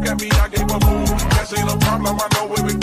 back at me, I gave a move. That ain't a problem, I know it